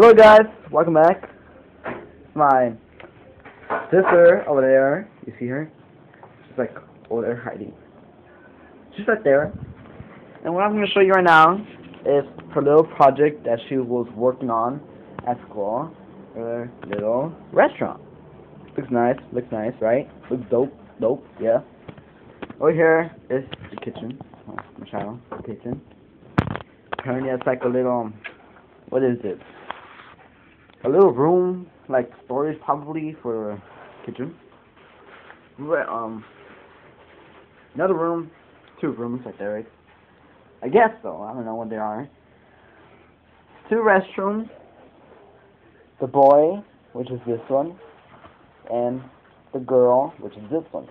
Hello guys, welcome back. My sister over there, you see her? She's like over there hiding. She's right there. And what I'm going to show you right now is her little project that she was working on at school. Her little restaurant. Looks nice, looks nice, right? Looks dope, dope, yeah. Over here is the kitchen. Oh, my child, the kitchen. Apparently it's like a little, what is it? A little room, like storage probably for kitchen. But, um, another room, two rooms right there, right? I guess so. I don't know what they are. Two restrooms. The boy, which is this one, and the girl, which is this one.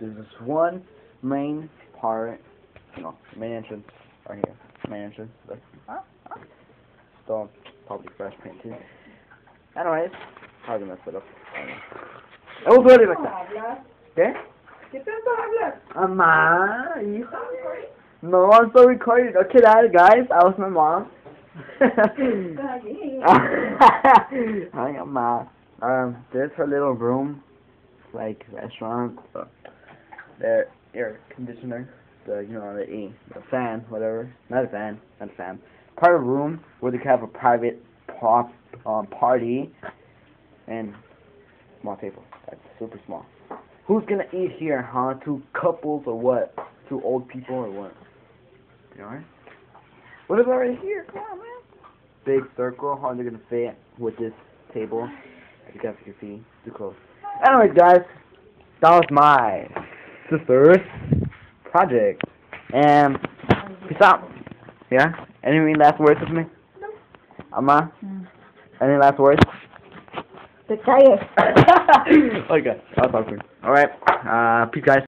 There's this one main part, you know, main entrance right here. Main entrance. Still probably fresh painted. Hard to mess it up. It was really like that. hablas? ¿Qué? ¿Qué tanto hablas? Mamá, hija. No, I'm still recording. Okay, that guys, I was my mom. Hi, Mama. Um, there's her little room, like restaurant. So, there, air conditioner, the you know the E, the fan, whatever. Not a fan, not a fan. Part of the room where they can have a private pop um, party and small table. That's super small. Who's gonna eat here, huh? Two couples or what? Two old people or what? You alright? What is already here? Come on, man. Big circle. How are they gonna fit with this table? As you guys can see, too close. Anyways, guys, that was my sister's project. And peace out. Yeah. Any last words with me? No. Ama. Any last words? Te calles. okay, I'll talk to you. Alright, uh, peace guys.